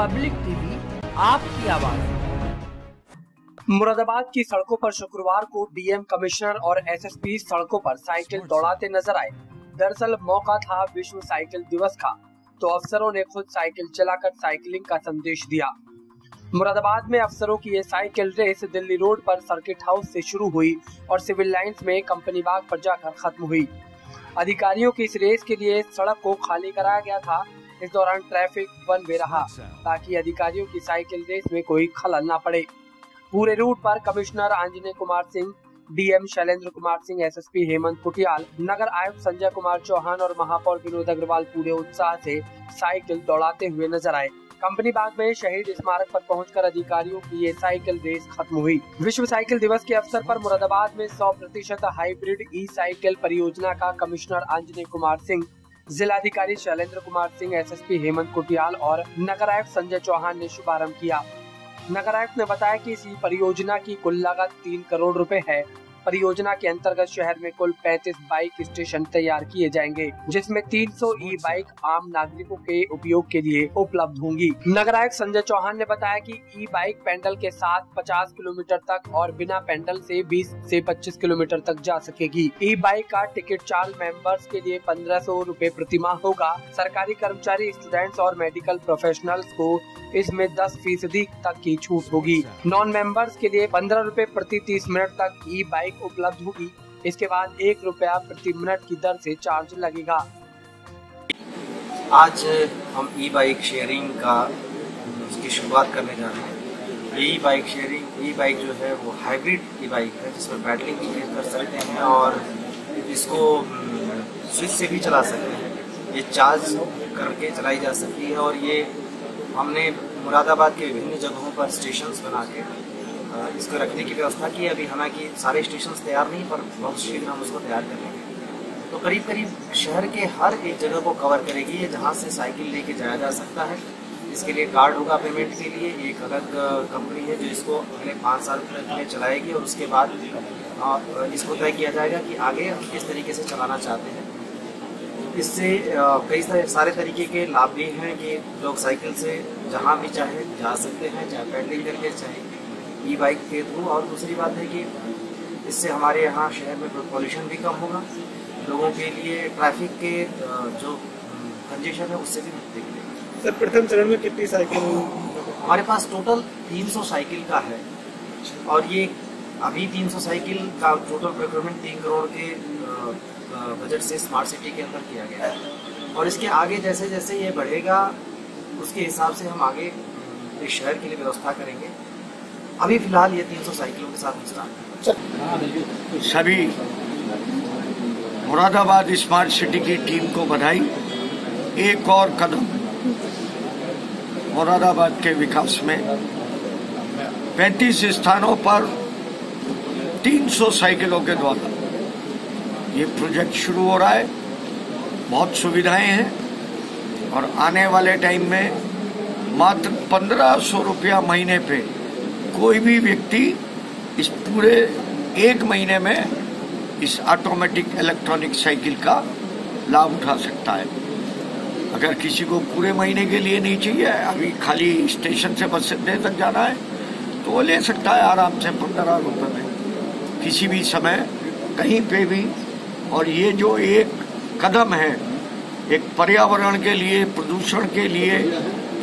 Public TV, आपकी आवाज़। मुरादाबाद की सड़कों पर शुक्रवार को डीएम कमिश्नर और एसएसपी सड़कों पर साइकिल दौड़ाते नज़र आए। दरअसल मौका था विश्व साइकिल दिवस का तो अफसरों ने खुद साइकिल चलाकर साइकिलिंग का संदेश दिया। मुरादाबाद में अफसरों की ये साइकिल रेस दिल्ली रोड पर सर्किट हाउस से शुरू हुई और सिविल लाइंस में कंपनी बाग पर जाकर खत्म हुई। अधिकारियों की इस रेस के लिए सड़क को खाली कराया गया था इस दौरान ट्रैफ़िक वन वे रहा, ताकि अधिकारियों की साइकिल रेस में कोई खलल न पड़े। पूरे रूट पर commissioner Anjaneya Kumar Singh, DM Shailendra Kumar Singh, SSP Hemant Kutiyal, नगर आयुक्त संजय कुमार चौहान और महापौर विनोद अग्रवाल पूरे उत्साह से साइकिल दौड़ाते हुए नज़र आए। कंपनी बाग में शहीद स्मारक पर पहुंचकर अधिकारियों की ये साइकिल रेस खत्म हुई। विश्व साइकिल दिवस के अवसर पर मुरादाबाद में 100 प्रतिशत हाइब्रिड ई साइकिल परियोजना का कमिश्नर आंजनेय कुमार सिंह जिलाधिकारी शैलेंद्र कुमार सिंह, एसएसपी हेमंत कुटियाल और नगर आयुक्त संजय चौहान ने शुभारंभ किया। नगर आयुक्त ने बताया कि इस परियोजना की कुल लागत तीन करोड़ रुपए है। परियोजना के अंतर्गत शहर में कुल 35 बाइक स्टेशन तैयार किए जाएँगे, जिसमें 300 ई बाइक आम नागरिकों के उपयोग के लिए उपलब्ध होंगी। नगर आयुक्त संजय चौहान ने बताया कि ई बाइक पेंडल के साथ 50 किलोमीटर तक और बिना पेंडल से 20 से 25 किलोमीटर तक जा सकेगी। ई बाइक का टिकट चार्ज मेंबर्स के लिए पंद्रह सौ प्रति माह होगा। सरकारी कर्मचारी, स्टूडेंट्स और मेडिकल प्रोफेशनल्स को इसमें 10 फ़ीसदी तक की छूट होगी। नॉन मेंबर्स के लिए पंद्रह रूपए प्रति तीस मिनट तक ई बाइक उपलब्ध होगी। इसके बाद एक रुपया प्रति मिनट की दर से चार्ज लगेगा। आज हम ई बाइक शेयरिंग का उसकी शुरुआत करने जा रहे हैं। E bike sharing e bike जो है वो हाइब्रिड ई बाइक है, जिसमें बैटरी भी कर सकते हैं और इसको स्विच से भी चला सकते हैं। ये चार्ज करके चलाई जा सकती है और ये हमने मुरादाबाद के विभिन्न जगहों पर स्टेशन बना के इसको रखने की व्यवस्था की अभी हालाँकि सारे स्टेशन तैयार नहीं, पर बहुत शीघ्र हम उसको तैयार करेंगे तो करीब करीब शहर के हर एक जगह को कवर करेगी ये, जहाँ से साइकिल लेके जाया जा सकता है। इसके लिए कार्ड होगा पेमेंट के लिए। एक अलग कंपनी है जो इसको अगले पाँच साल के लिए चलाएगी और उसके बाद इसको तय किया जाएगा कि आगे हम किस तरीके से चलाना चाहते हैं। इससे कई सारे तरीके के लाभ भी हैं कि लोग साइकिल से जहाँ भी चाहे जा सकते हैं, चाहे पेडलिंग करके, चाहे ई बाइक के थ्रू और दूसरी बात है कि इससे हमारे यहाँ शहर में पॉल्यूशन भी कम होगा। लोगों के लिए ट्रैफ़िक के जो कंजेशन है उससे भी मुक्ति मिलेगी। सर प्रथम चरण में कितनी साइकिल हमारे पास टोटल 300 साइकिल का है। और ये अभी 300 साइकिल का टोटल प्रोक्योरमेंट तीन करोड़ के बजट से स्मार्ट सिटी के अंदर किया गया है। और इसके आगे जैसे जैसे ये बढ़ेगा उसके हिसाब से हम आगे इस शहर के लिए व्यवस्था करेंगे। अभी फ़िलहाल ये 300 साइकिलों के साथ सभी मुरादाबाद स्मार्ट सिटी की टीम को बधाई। एक और कदम मुरादाबाद के विकास में। 35 स्थानों पर 300 साइकिलों के द्वारा ये प्रोजेक्ट शुरू हो रहा है। बहुत सुविधाएँ हैं और आने वाले टाइम में मात्र पंद्रह सौ रुपया महीने पे कोई भी व्यक्ति इस पूरे एक महीने में इस ऑटोमेटिक इलेक्ट्रॉनिक साइकिल का लाभ उठा सकता है। अगर किसी को पूरे महीने के लिए नहीं चाहिए, अभी खाली स्टेशन से बस अड्डे तक जाना है तो वो ले सकता है आराम से पंद्रह रुपये में। किसी भी समय कहीं पे भी। और ये जो एक कदम है, एक पर्यावरण के लिए, प्रदूषण के लिए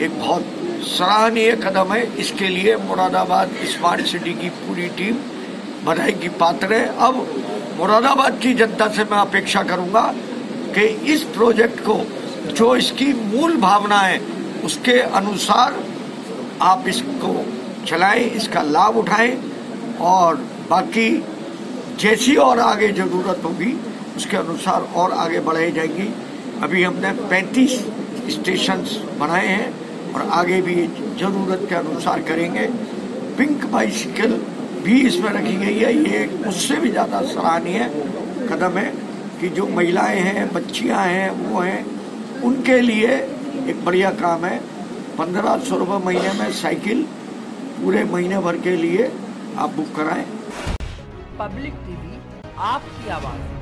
एक बहुत सराहनीय कदम है। इसके लिए मुरादाबाद स्मार्ट सिटी की पूरी टीम बधाई की पात्र है। अब मुरादाबाद की जनता से मैं अपेक्षा करूँगा कि इस प्रोजेक्ट को, जो इसकी मूल भावना है, उसके अनुसार आप इसको चलाएँ, इसका लाभ उठाएँ और बाकी जैसी और आगे ज़रूरत होगी, उसके अनुसार और आगे बढ़ाई जाएगी। अभी हमने 35 स्टेशन बनाए हैं। और आगे भी ज़रूरत के अनुसार करेंगे। पिंक बाइसिकल भी इसमें रखी गई है। ये उससे भी ज़्यादा सराहनीय कदम है कि जो महिलाएँ हैं, बच्चियाँ हैं, वो हैं, उनके लिए एक बढ़िया काम है। पंद्रह सौ रुपये महीने में साइकिल पूरे महीने भर के लिए आप बुक कराएँ। पब्लिक टीवी, आपकी आवाज़।